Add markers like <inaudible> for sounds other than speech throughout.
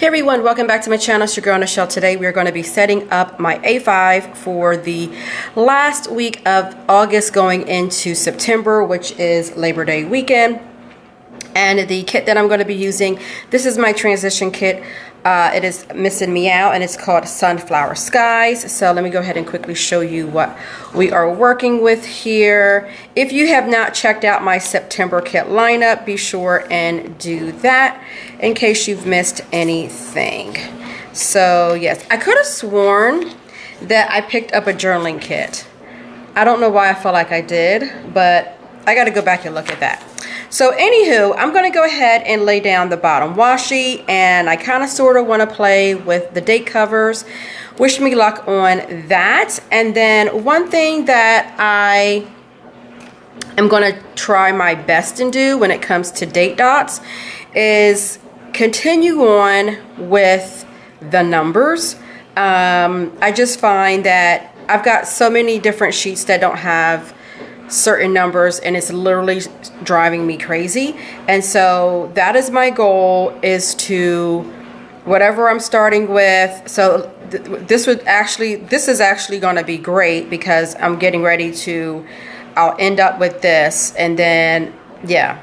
Hey everyone, welcome back to my channel, it's your girl Nichelle. Today we're going to be setting up my A5 for the last week of August going into September, which is Labor Day weekend. And the kit that I'm going to be using, this is my transition kit. Uh, it is Miss & Meow and it's called Sunflower Skies. So let me go ahead and quickly show you what we are working with here. If you have not checked out my September kit lineup, be sure and do that in case you've missed anything. So yes, I could have sworn that I picked up a journaling kit. I don't know why I felt like I did, but I got to go back and look at that. So anywho, I'm going to go ahead and lay down the bottom washi and I kind of sort of want to play with the date covers. Wish me luck on that. And then one thing that I am going to try my best and do when it comes to date dots is continue on with the numbers. Um, I just find that I've got so many different sheets that don't have certain numbers and it's literally driving me crazy. And so that is my goal is to whatever I'm starting with so th this would actually this is actually going to be great because I'm getting ready to I'll end up with this and then yeah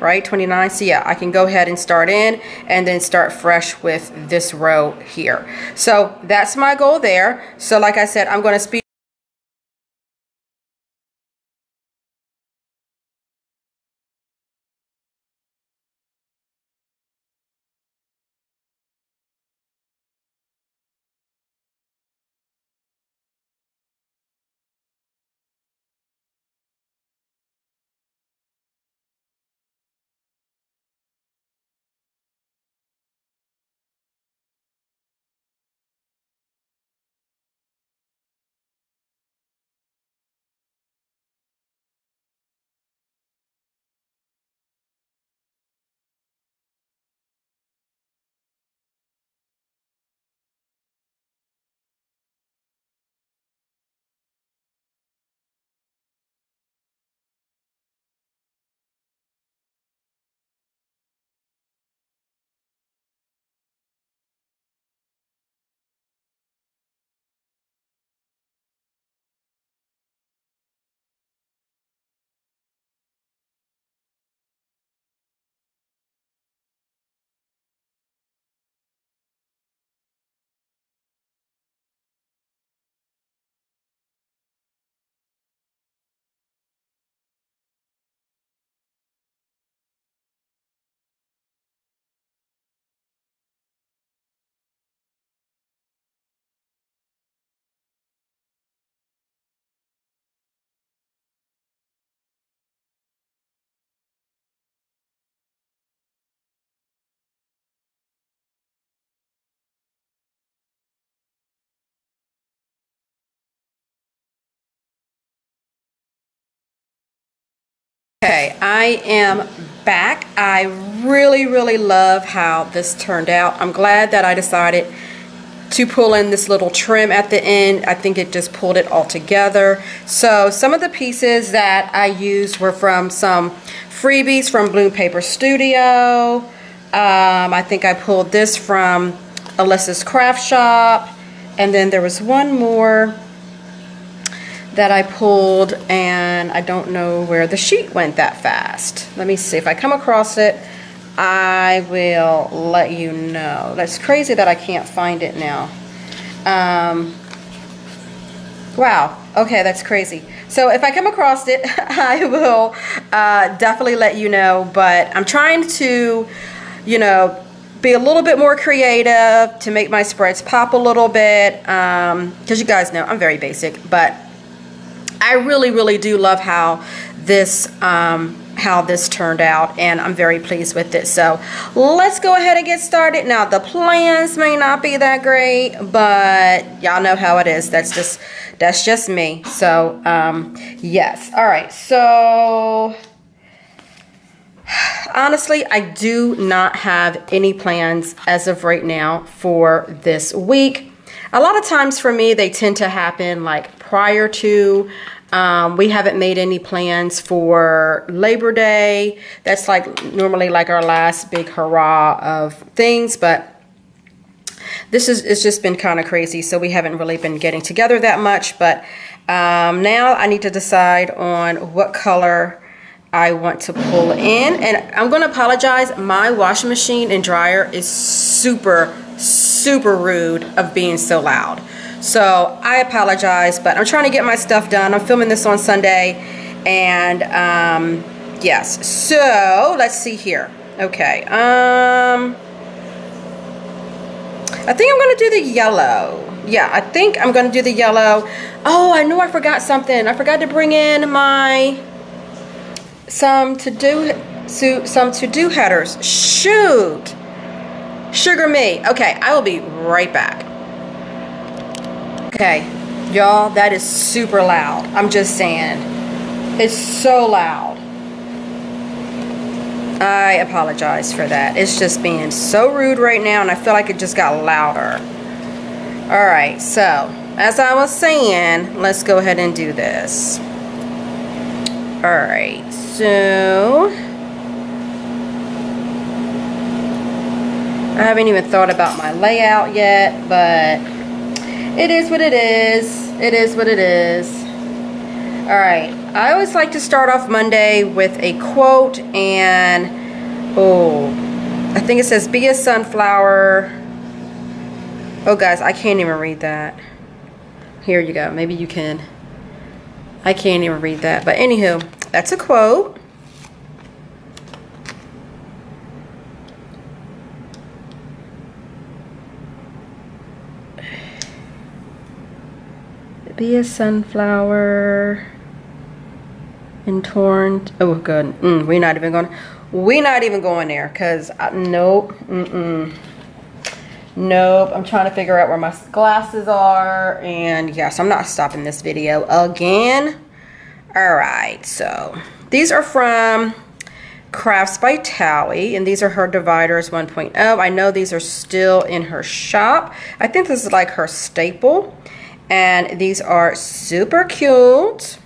right 29 so yeah I can go ahead and start in and then start fresh with this row here. So that's my goal there. So like I said I'm going to speed Okay, I am back. I really, really love how this turned out. I'm glad that I decided to pull in this little trim at the end. I think it just pulled it all together. So some of the pieces that I used were from some freebies from Bloom Paper Studio. Um, I think I pulled this from Alyssa's Craft Shop. And then there was one more that I pulled and I don't know where the sheet went that fast. Let me see if I come across it I will let you know. That's crazy that I can't find it now. Um, wow. Okay, that's crazy. So if I come across it, <laughs> I will uh, definitely let you know. But I'm trying to, you know, be a little bit more creative to make my spreads pop a little bit. Because um, you guys know I'm very basic. But I really, really do love how this um, how this turned out and I'm very pleased with it. So let's go ahead and get started. Now the plans may not be that great, but y'all know how it is. That's just that's just me. So um, yes. All right. So honestly, I do not have any plans as of right now for this week. A lot of times for me, they tend to happen like prior to um, we haven't made any plans for Labor Day. That's like normally like our last big hurrah of things, but this is it's just been kind of crazy, so we haven't really been getting together that much. But um, now I need to decide on what color I want to pull in. And I'm going to apologize. My washing machine and dryer is super, super rude of being so loud. So I apologize, but I'm trying to get my stuff done. I'm filming this on Sunday. And um, yes, so let's see here. Okay. Um, I think I'm going to do the yellow. Yeah, I think I'm going to do the yellow. Oh, I knew I forgot something. I forgot to bring in my some to do some to do headers. Shoot. Sugar me. Okay, I will be right back. Okay, y'all, that is super loud. I'm just saying. It's so loud. I apologize for that. It's just being so rude right now, and I feel like it just got louder. Alright, so, as I was saying, let's go ahead and do this. Alright, so I haven't even thought about my layout yet, but it is what it is. It is what it is. All right, I always like to start off Monday with a quote and, oh, I think it says, be a sunflower. Oh, guys, I can't even read that. Here you go. Maybe you can. I can't even read that. But anywho, that's a quote. Be a sunflower and torn. Oh, good. Mm, we're not even going. We're not even going there because nope. Mm -mm. Nope. I'm trying to figure out where my glasses are, and yes, I'm not stopping this video again. All right, so these are from Crafts by Thaowie, and these are her dividers 1.0. I know these are still in her shop. I think this is like her staple, and these are super cute.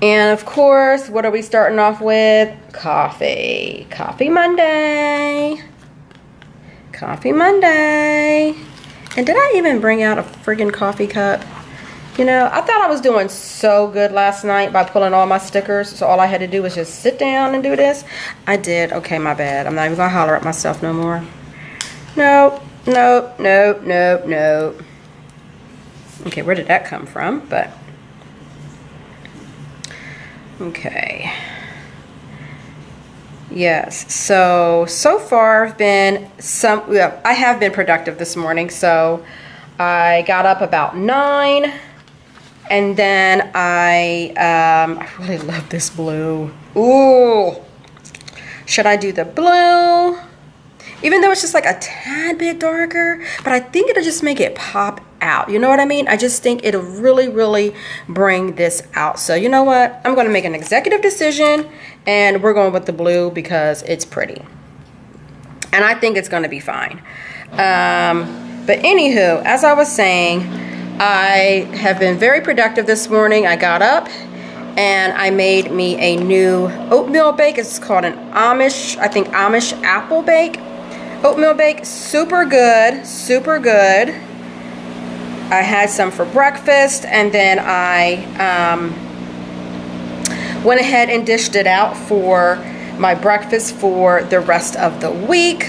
And of course, what are we starting off with? Coffee. Coffee Monday. Coffee Monday. And did I even bring out a friggin' coffee cup? You know, I thought I was doing so good last night by pulling all my stickers. So all I had to do was just sit down and do this. I did. Okay, my bad. I'm not even going to holler at myself no more. Nope, nope, nope, nope, nope. Okay, where did that come from? But, okay. Yes, so, so far I've been some, yeah, I have been productive this morning. So I got up about 9 and then I, um, I really love this blue. Ooh. Should I do the blue? Even though it's just like a tad bit darker, but I think it'll just make it pop out. You know what I mean? I just think it'll really, really bring this out. So you know what? I'm going to make an executive decision and we're going with the blue because it's pretty. And I think it's going to be fine. Um, but anywho, as I was saying, I have been very productive this morning. I got up and I made me a new oatmeal bake. It's called an Amish, I think Amish apple bake. Oatmeal bake, super good, super good. I had some for breakfast and then I um, went ahead and dished it out for my breakfast for the rest of the week.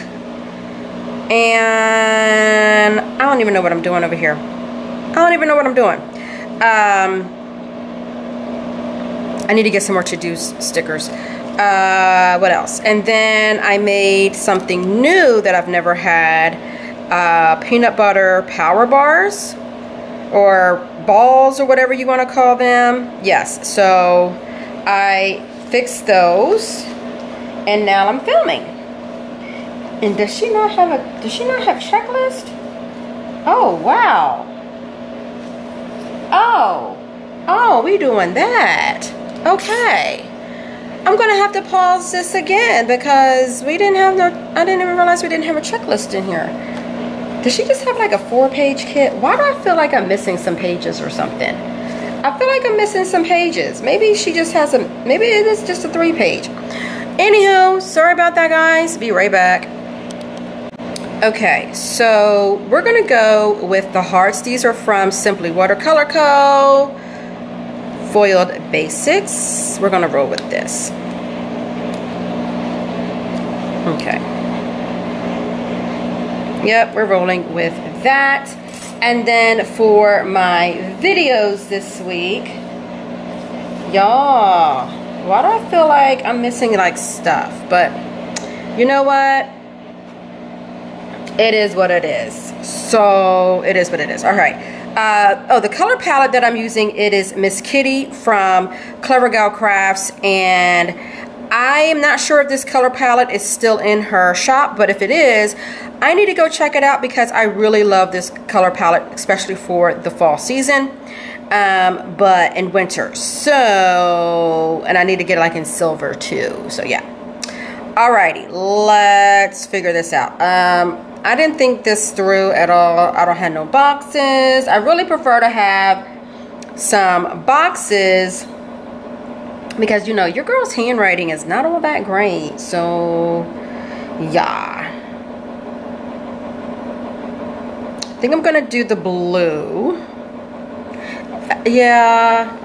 And I don't even know what I'm doing over here. I don't even know what I'm doing. Um, I need to get some more to-do stickers. Uh, what else? And then I made something new that I've never had. Uh, peanut butter power bars or balls or whatever you want to call them. Yes, so I fixed those and now I'm filming. And does she not have a, does she not have checklist? Oh, wow. Oh, oh, we doing that. Okay. I'm gonna have to pause this again because we didn't have no, I didn't even realize we didn't have a checklist in here. Does she just have like a four page kit? Why do I feel like I'm missing some pages or something? I feel like I'm missing some pages. Maybe she just has a, maybe it is just a three page. Anywho, sorry about that guys. Be right back. Okay, so we're gonna go with the hearts. These are from Simply Watercolor Co. Foiled Basics. We're gonna roll with this. Okay. Yep, we're rolling with that. And then for my videos this week, y'all, why do I feel like I'm missing like stuff? But you know what? it is what it is. So it is what it is. All right. Uh, oh, the color palette that I'm using, it is Miss Kitty from Clever Gal Crafts. And I am not sure if this color palette is still in her shop, but if it is, I need to go check it out because I really love this color palette, especially for the fall season. Um, but in winter. So, and I need to get it like in silver too. So yeah. Alrighty, let's figure this out. Um, I didn't think this through at all. I don't have no boxes. I really prefer to have some boxes because you know your girl's handwriting is not all that great so yeah I think I'm gonna do the blue uh, yeah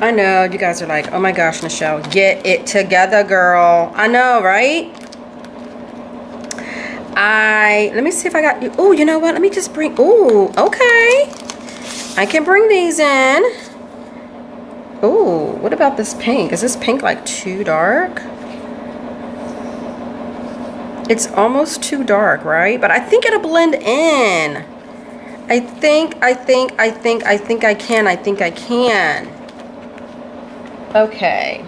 I know you guys are like oh my gosh Nichelle get it together girl I know right I, let me see if I got, you. oh, you know what? Let me just bring, oh, okay. I can bring these in. Oh, what about this pink? Is this pink like too dark? It's almost too dark, right? But I think it'll blend in. I think, I think, I think, I think I can. I think I can. Okay.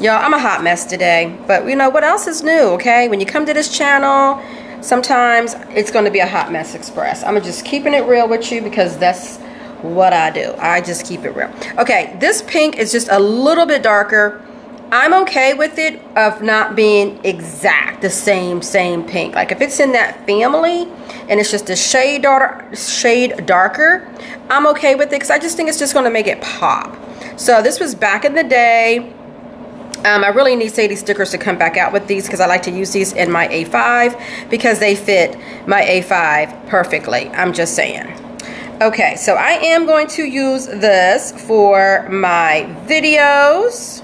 Y'all, I'm a hot mess today. But you know, what else is new, okay? When you come to this channel, sometimes it's going to be a hot mess express. I'm just keeping it real with you because that's what I do. I just keep it real. Okay, this pink is just a little bit darker. I'm okay with it of not being exact the same same pink. Like if it's in that family and it's just a shade darker, shade darker, I'm okay with it because I just think it's just going to make it pop. So this was back in the day um, I really need Sadie stickers to come back out with these because I like to use these in my A5 because they fit my A5 perfectly. I'm just saying. Okay, so I am going to use this for my videos.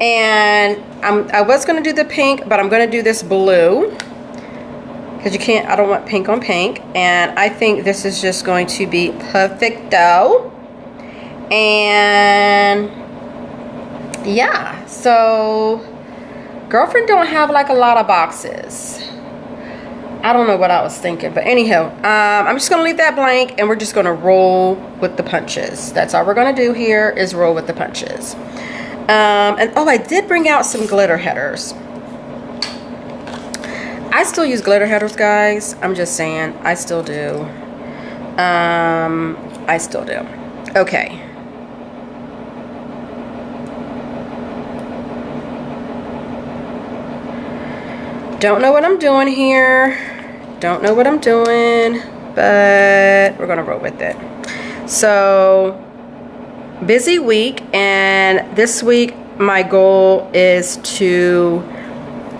And I'm, I was going to do the pink, but I'm going to do this blue. Because you can't, I don't want pink on pink. And I think this is just going to be perfecto. And yeah, so girlfriend don't have like a lot of boxes. I don't know what I was thinking, but anyhow, um, I'm just gonna leave that blank and we're just gonna roll with the punches. That's all we're gonna do here is roll with the punches. Um, and oh, I did bring out some glitter headers. I still use glitter headers, guys. I'm just saying, I still do. Um, I still do. Okay. Don't know what I'm doing here. Don't know what I'm doing, but we're gonna roll with it. So, busy week, and this week my goal is to,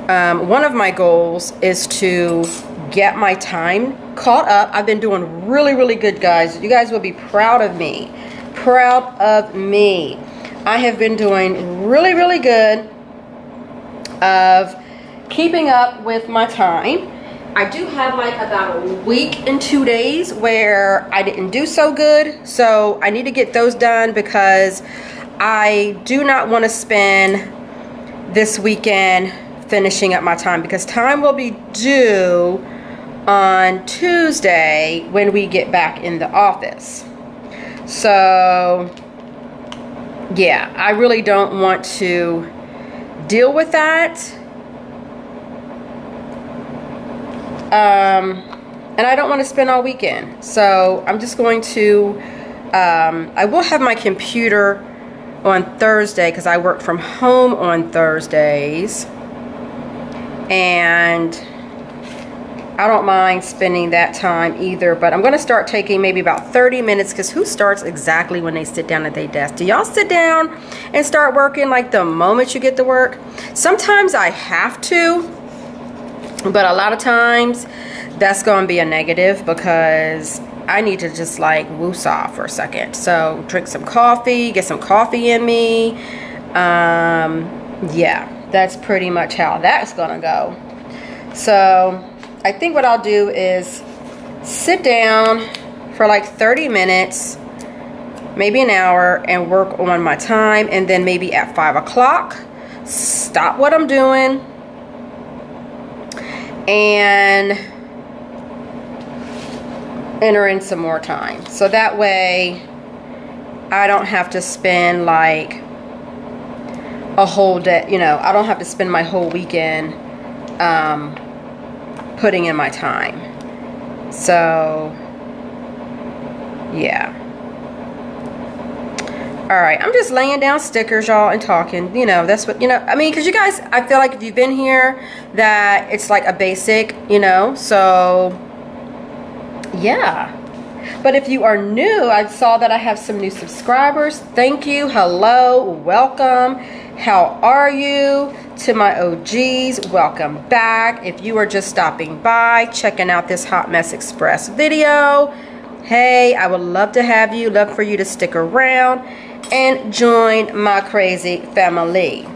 um, one of my goals is to get my time caught up. I've been doing really, really good, guys. You guys will be proud of me. Proud of me. I have been doing really, really good of keeping up with my time. I do have like about a week and two days where I didn't do so good. So I need to get those done because I do not want to spend this weekend finishing up my time because time will be due on Tuesday when we get back in the office. So yeah, I really don't want to deal with that Um, and I don't want to spend all weekend. So I'm just going to, um, I will have my computer on Thursday because I work from home on Thursdays. And I don't mind spending that time either, but I'm going to start taking maybe about 30 minutes because who starts exactly when they sit down at their desk? Do y'all sit down and start working like the moment you get to work? Sometimes I have to But a lot of times that's going to be a negative because I need to just like woosah for a second. So drink some coffee, get some coffee in me. Um, yeah, that's pretty much how that's going to go. So I think what I'll do is sit down for like 30 minutes, maybe an hour, and work on my time. And then maybe at 5 o'clock, stop what I'm doing and enter in some more time. So that way I don't have to spend like a whole day, you know, I don't have to spend my whole weekend um, putting in my time. So, yeah. All right, I'm just laying down stickers, y'all, and talking. You know, that's what, you know, I mean, because you guys, I feel like if you've been here, that it's like a basic, you know, so, yeah. But if you are new, I saw that I have some new subscribers. Thank you. Hello. Welcome. How are you? To my OGs, welcome back. If you are just stopping by, checking out this Hot Mess Express video, hey, I would love to have you, love for you to stick around and join my crazy family.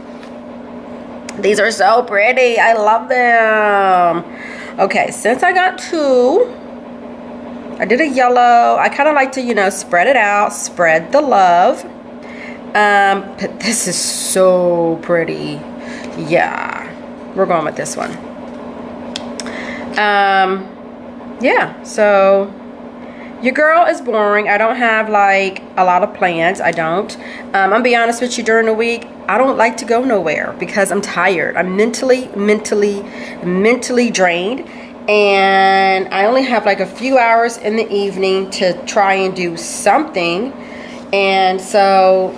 These are so pretty. I love them. Okay, since I got two, I did a yellow. I kind of like to, you know, spread it out, spread the love. Um, but this is so pretty. Yeah, we're going with this one. Um, yeah, so your girl is boring. I don't have like a lot of plans. I don't. Um, I'm gonna be honest with you. During the week, I don't like to go nowhere because I'm tired. I'm mentally, mentally, mentally drained, and I only have like a few hours in the evening to try and do something. And so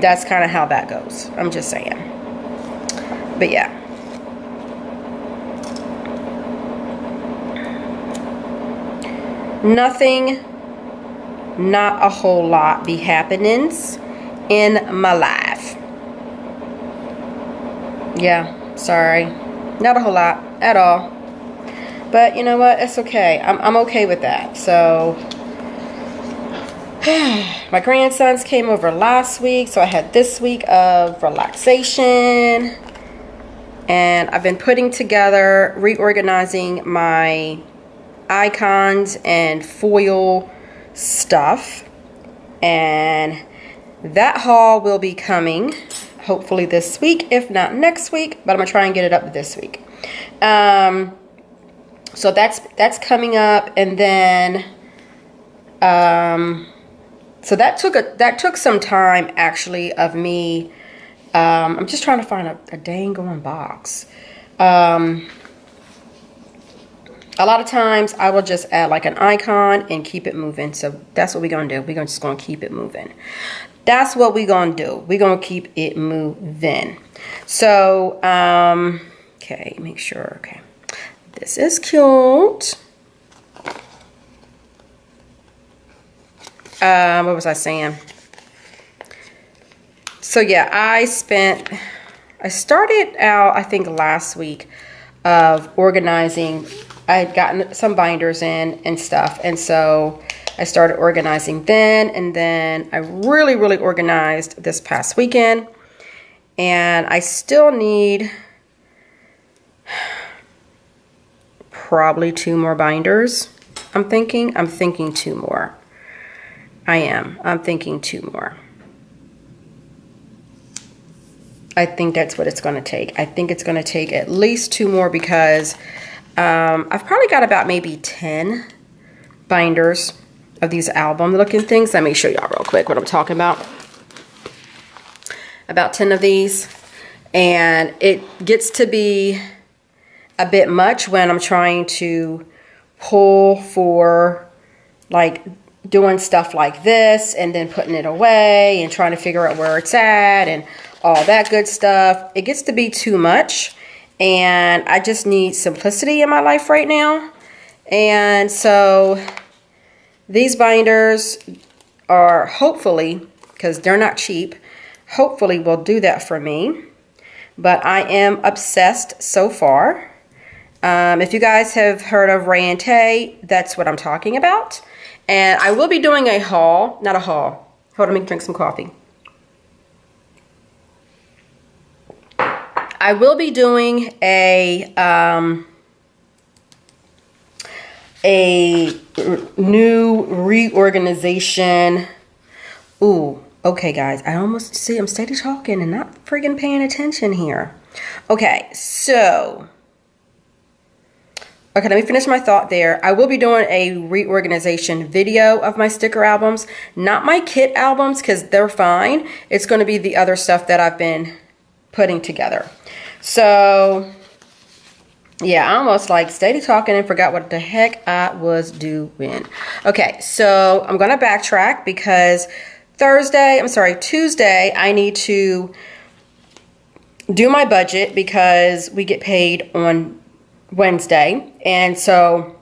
that's kind of how that goes. I'm just saying. But yeah. Nothing, not a whole lot be happenings in my life. Yeah, sorry. Not a whole lot at all. But you know what? It's okay. I'm, I'm okay with that. So, <sighs> my grandsons came over last week. So, I had this week of relaxation. And I've been putting together, reorganizing my icons and foil stuff. And that haul will be coming hopefully this week, if not next week, but I'm gonna try and get it up this week. Um, so that's that's coming up, and then um, so that took a that took some time actually of me. Um, I'm just trying to find a, a dang going box. Um, a lot of times I will just add like an icon and keep it moving. So that's what we're going to do. We're gonna, just going to keep it moving. That's what we're going to do. We're going to keep it moving. So, um, okay, make sure. Okay. This is cute. Um, what was I saying? So yeah, I spent, I started out, I think last week of organizing I had gotten some binders in and stuff. And so I started organizing then. And then I really, really organized this past weekend. And I still need probably two more binders. I'm thinking. I'm thinking two more. I am. I'm thinking two more. I think that's what it's going to take. I think it's going to take at least two more because um, I've probably got about maybe 10 binders of these album looking things. Let me show y'all real quick what I'm talking about. About 10 of these. And it gets to be a bit much when I'm trying to pull for like doing stuff like this and then putting it away and trying to figure out where it's at and all that good stuff. It gets to be too much and I just need simplicity in my life right now. And so these binders are hopefully, because they're not cheap, hopefully will do that for me. But I am obsessed so far. Um, if you guys have heard of Ray that's what I'm talking about. And I will be doing a haul, not a haul. Hold on, let me drink some coffee. I will be doing a um, a new reorganization. Ooh, okay, guys. I almost see I'm steady talking and not friggin' paying attention here. Okay, so Okay, let me finish my thought there. I will be doing a reorganization video of my sticker albums, not my kit albums because they're fine. It's going to be the other stuff that I've been putting together. So, yeah, I almost like steady talking and forgot what the heck I was doing. Okay, so I'm going to backtrack because Thursday, I'm sorry, Tuesday, I need to do my budget because we get paid on Wednesday. And so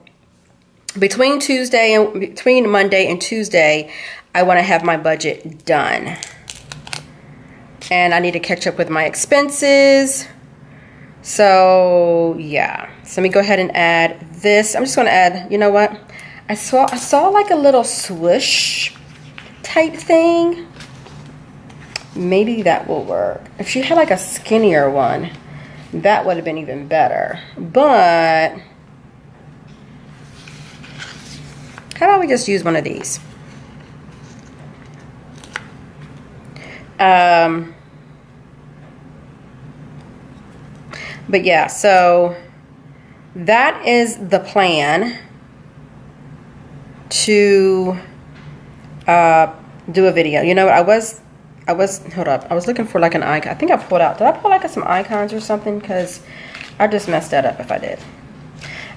between Tuesday and between Monday and Tuesday, I want to have my budget done. And I need to catch up with my expenses. So yeah, so let me go ahead and add this. I'm just going to add, you know what? I saw, I saw like a little swoosh type thing. Maybe that will work. If she had like a skinnier one, that would have been even better. But how about we just use one of these? Um, but yeah, so that is the plan to uh, do a video. You know, I was I was, hold up, I was looking for like an icon. I think I pulled out, did I pull like some icons or something? Because I just messed that up if I did.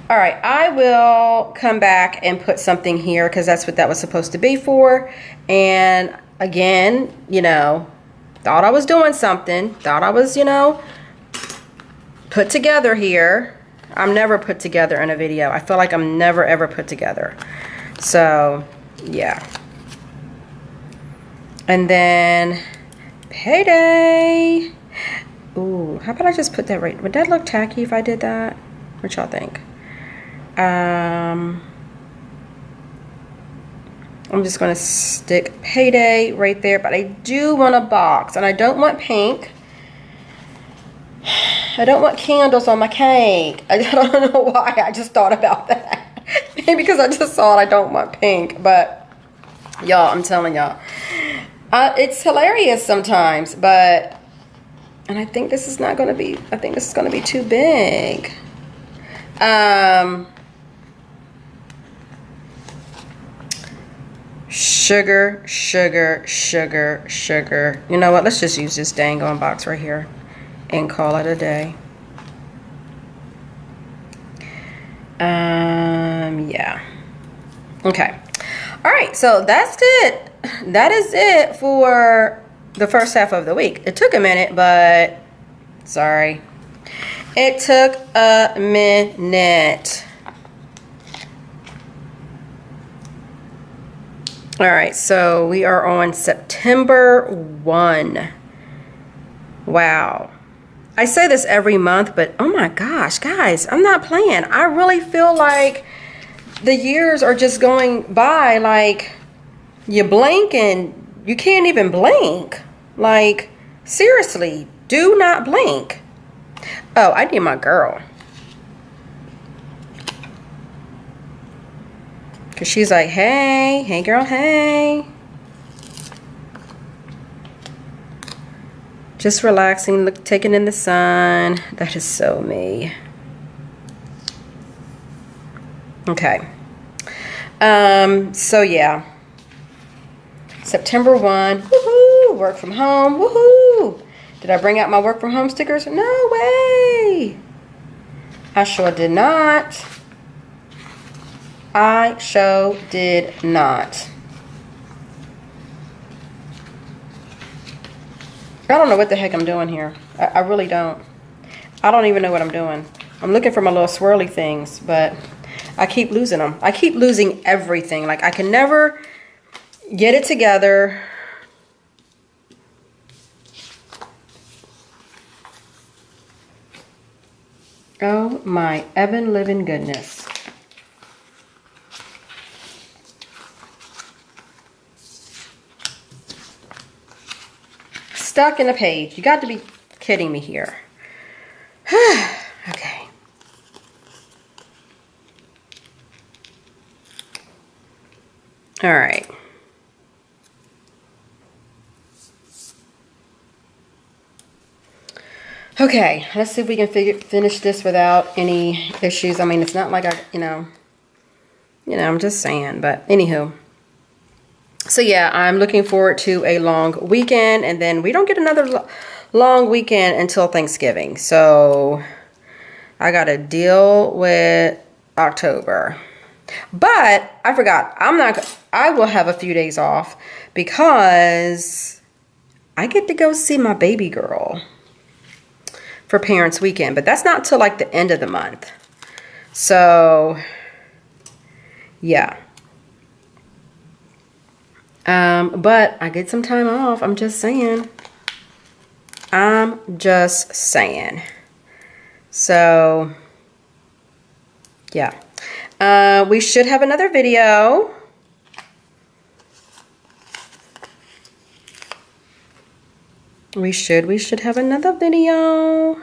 All right, I will come back and put something here because that's what that was supposed to be for. And again, you know, thought I was doing something, thought I was, you know, put together here. I'm never put together in a video. I feel like I'm never ever put together. So, yeah. And then payday. Ooh, how about I just put that right? Would that look tacky if I did that? What y'all think? Um, I'm just going to stick payday right there. But I do want a box. And I don't want pink. <sighs> I don't want candles on my cake. <laughs> I don't know why. I just thought about that. <laughs> Maybe because I just saw it. I don't want pink. But y'all, I'm telling y'all. Uh, it's hilarious sometimes, but and I think this is not going to be. I think this is going to be too big. Um, sugar, sugar, sugar, sugar. You know what? Let's just use this dang on box right here and call it a day. Um, yeah. Okay. All right, so that's it that is it for the first half of the week. It took a minute, but sorry. It took a minute. All right, so we are on September 1. Wow. I say this every month, but oh my gosh, guys, I'm not playing. I really feel like the years are just going by like you blink and you can't even blink. Like, seriously, do not blink. Oh, I need my girl. Because she's like, hey, hey girl, hey. Just relaxing, look, taking in the sun. That is so me. Okay. Um, so yeah. September 1, woohoo, work from home, woohoo. Did I bring out my work from home stickers? No way. I sure did not. I sure did not. I don't know what the heck I'm doing here. I, I really don't. I don't even know what I'm doing. I'm looking for my little swirly things, but I keep losing them. I keep losing everything. Like I can never get it together. Oh my Evan living goodness. Stuck in a page. You got to be kidding me here. <sighs> okay. All right. Okay, let's see if we can figure, finish this without any issues. I mean, it's not like I, you know, you know, I'm just saying, but anywho. So yeah, I'm looking forward to a long weekend and then we don't get another long weekend until Thanksgiving. So I got to deal with October. But I forgot, I'm not, I will have a few days off because I get to go see my baby girl for Parents Weekend, but that's not till like the end of the month. So, yeah. Um, but I get some time off. I'm just saying. I'm just saying. So, yeah. Uh, we should have another video. We should, we should have another video.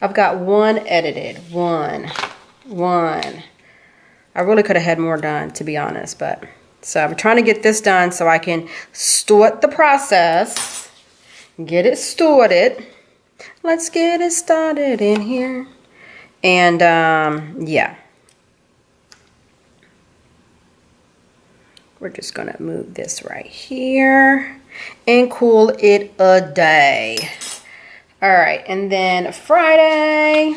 I've got one edited, one, one. I really could have had more done, to be honest, but so I'm trying to get this done so I can start the process, get it started. Let's get it started in here. And um, yeah. We're just going to move this right here and cool it a day. All right, and then Friday.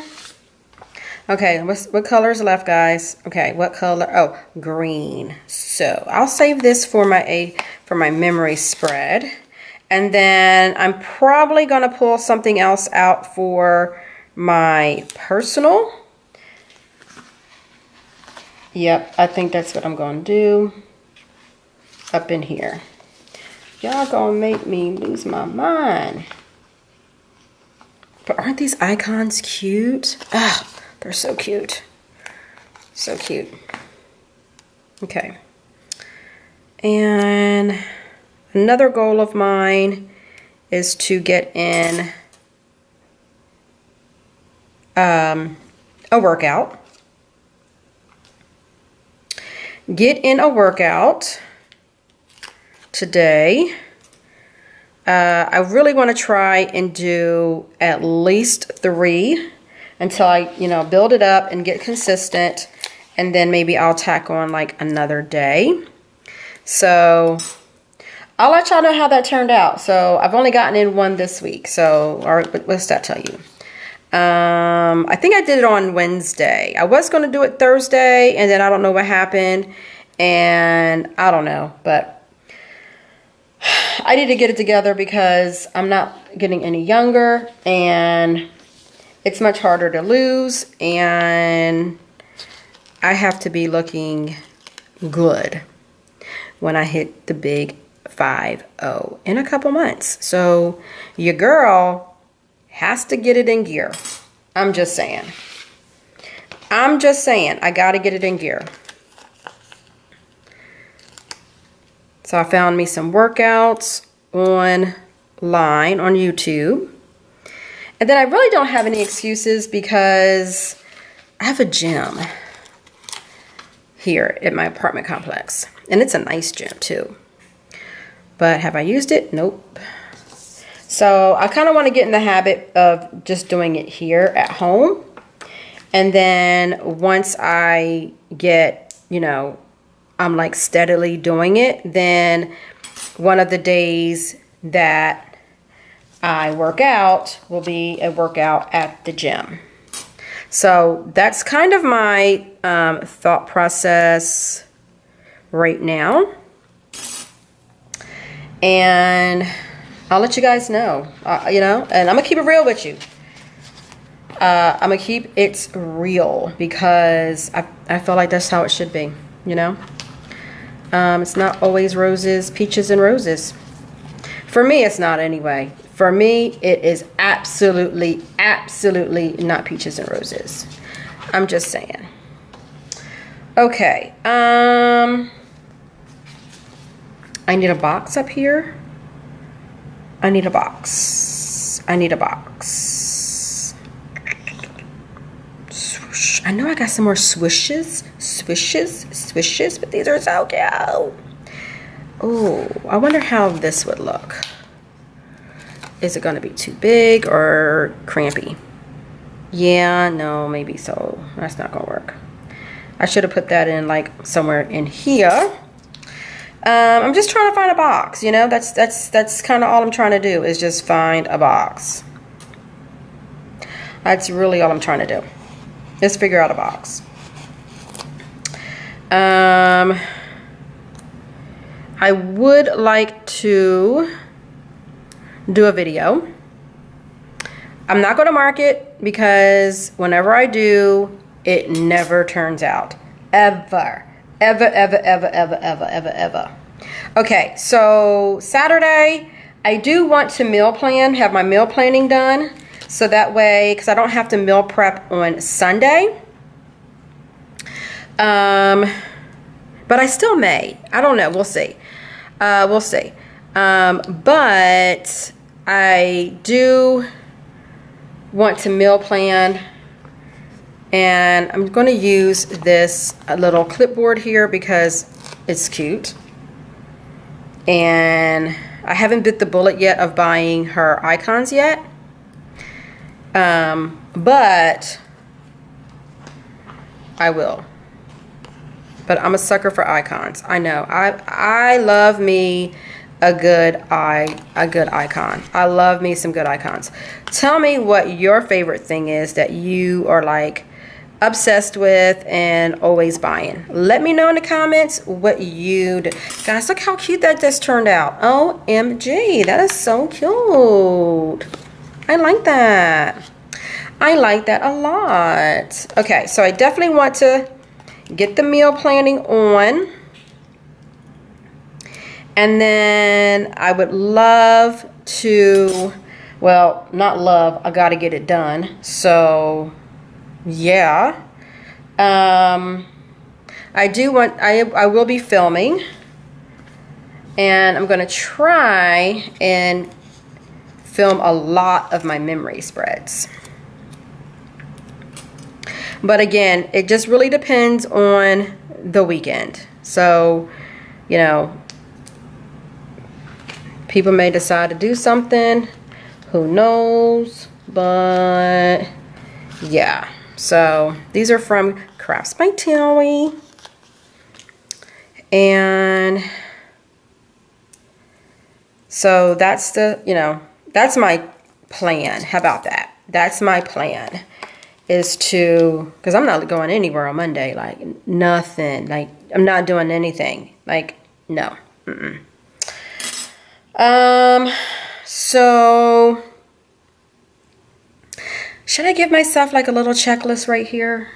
Okay, what's, what color is left, guys? Okay, what color? Oh, green. So I'll save this for my a for my memory spread. And then I'm probably going to pull something else out for my personal. Yep, I think that's what I'm going to do up in here. Y'all gonna make me lose my mind. But aren't these icons cute? Ah, they're so cute. So cute. Okay. And another goal of mine is to get in um, a workout. Get in a workout today. Uh, I really want to try and do at least three until I, you know, build it up and get consistent. And then maybe I'll tack on like another day. So I'll let y'all know how that turned out. So I've only gotten in one this week. So, all right, does that tell you? Um, I think I did it on Wednesday. I was going to do it Thursday, and then I don't know what happened. And I don't know, but <sighs> I need to get it together because I'm not getting any younger and it's much harder to lose and I have to be looking good when I hit the big 5-0 in a couple months. So your girl has to get it in gear. I'm just saying. I'm just saying I got to get it in gear. So I found me some workouts online on YouTube. And then I really don't have any excuses because I have a gym here at my apartment complex. And it's a nice gym too. But have I used it? Nope. So I kind of want to get in the habit of just doing it here at home. And then once I get, you know, I'm like steadily doing it, then one of the days that I work out will be a workout at the gym. So that's kind of my um, thought process right now. And I'll let you guys know, uh, you know, and I'm going to keep it real with you. Uh, I'm going to keep it real because I, I feel like that's how it should be, you know. Um, it's not always roses, peaches, and roses. For me, it's not anyway. For me, it is absolutely, absolutely not peaches and roses. I'm just saying. Okay. Um, I need a box up here. I need a box. I need a box. Swoosh. I know I got some more swishes, swishes, swishes, but these are so cute. Oh, I wonder how this would look. Is it going to be too big or crampy? Yeah, no, maybe so. That's not going to work. I should have put that in like somewhere in here. Um, I'm just trying to find a box, you know, that's, that's, that's kind of all I'm trying to do is just find a box. That's really all I'm trying to do. Is figure out a box. Um, I would like to do a video. I'm not going to mark it because whenever I do, it never turns out. Ever. Ever, ever, ever, ever, ever, ever, ever. Okay, so Saturday, I do want to meal plan, have my meal planning done. So that way, because I don't have to meal prep on Sunday. Um, but I still may. I don't know. We'll see. Uh, we'll see. Um, but I do want to meal plan and I'm going to use this little clipboard here because it's cute. And I haven't bit the bullet yet of buying her icons yet. Um, but I will. But I'm a sucker for icons. I know. I I love me a good eye a good icon. I love me some good icons. Tell me what your favorite thing is that you are like obsessed with and always buying. Let me know in the comments what you do. Guys, look how cute that just turned out. OMG, that is so cute. I like that. I like that a lot. Okay, so I definitely want to get the meal planning on. And then I would love to, well, not love, I got to get it done. So yeah. Um, I do want, I, I will be filming. And I'm to try and film a lot of my memory spreads. But again, it just really depends on the weekend. So, you know, people may decide to do something. Who knows? But, yeah. So these are from Crafts by Thaowie. And so that's the, you know, that's my plan. How about that? That's my plan is to, because I'm not going anywhere on Monday. Like nothing. Like I'm not doing anything. Like no. Mm -mm. Um, so should I give myself like a little checklist right here?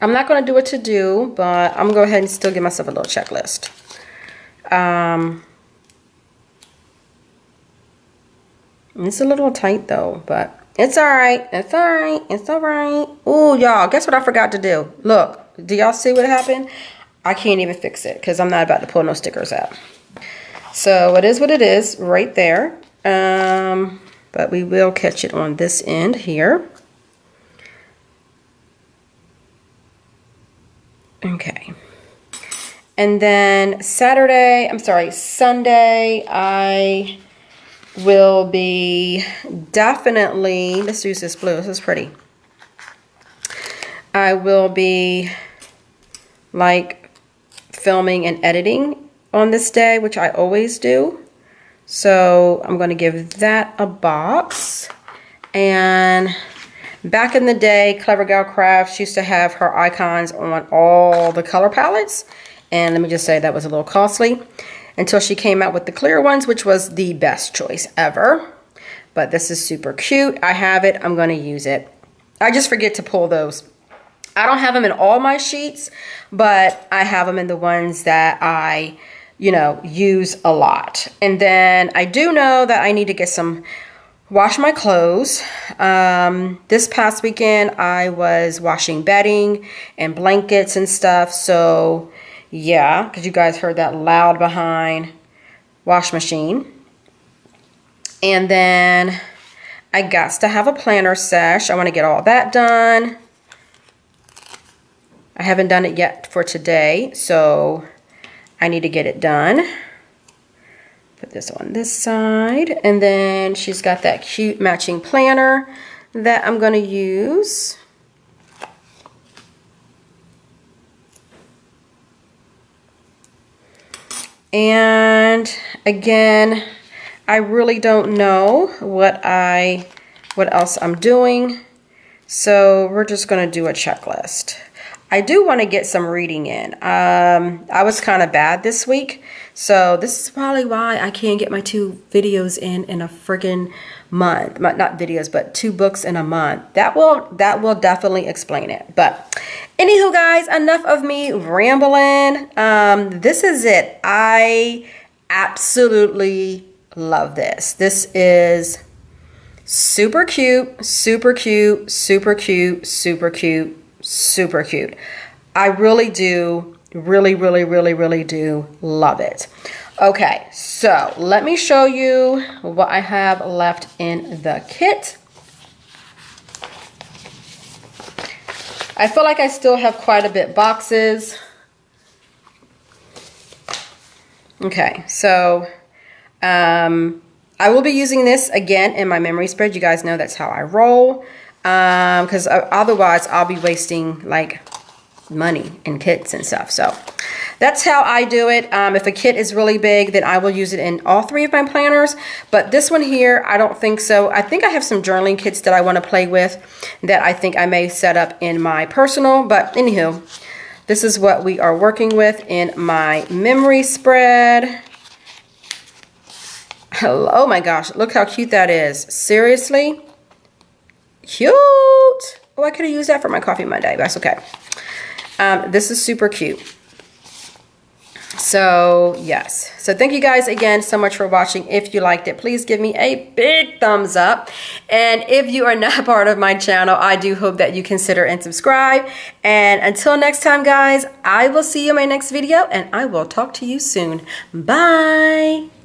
I'm not going to do it to do, but I'm going to go ahead and still give myself a little checklist. Um, it's a little tight though, but it's all right. It's all right. It's all right. Oh, y'all, guess what I forgot to do? Look, do y'all see what happened? I can't even fix it because I'm not about to pull no stickers out. So it is what it is right there. Um, but we will catch it on this end here. Okay. And then Saturday, I'm sorry, Sunday, I will be definitely, let's use this blue, this is pretty. I will be like filming and editing on this day, which I always do. So I'm going to give that a box. And Back in the day, Clever Gal Crafts used to have her icons on all the color palettes. And let me just say that was a little costly until she came out with the clear ones, which was the best choice ever. But this is super cute. I have it. I'm going to use it. I just forget to pull those. I don't have them in all my sheets, but I have them in the ones that I, you know, use a lot. And then I do know that I need to get some wash my clothes. Um, this past weekend, I was washing bedding and blankets and stuff. So, yeah, because you guys heard that loud behind wash machine. And then I got to have a planner sesh. I want to get all that done. I haven't done it yet for today, so I need to get it done. Put this on this side. And then she's got that cute matching planner that I'm going to use. And again, I really don't know what I what else I'm doing. So we're just going to do a checklist. I do want to get some reading in. Um, I was kind of bad this week. So this is probably why I can't get my two videos in in a friggin' month. Not videos, but two books in a month. That will that will definitely explain it. But anywho, guys, enough of me rambling. Um, this is it. I absolutely love this. This is super cute, super cute, super cute, super cute, super cute. I really do, really, really, really, really do love it. Okay, so let me show you what I have left in the kit. I feel like I still have quite a bit boxes. Okay, so um, I will be using this again in my memory spread. You guys know that's how I roll because um, otherwise I'll be wasting like money in kits and stuff. So that's how I do it. Um, if a kit is really big, then I will use it in all three of my planners. But this one here, I don't think so. I think I have some journaling kits that I want to play with that I think I may set up in my personal. But anywho, this is what we are working with in my memory spread. Oh my gosh, look how cute that is. Seriously? Cute. Oh, I could have used that for my coffee Monday. That's okay. Um, this is super cute. So, yes. So, thank you guys again so much for watching. If you liked it, please give me a big thumbs up. And if you are <laughs> not part of my channel, I do hope that you consider and subscribe. And until next time, guys, I will see you in my next video, and I will talk to you soon. Bye.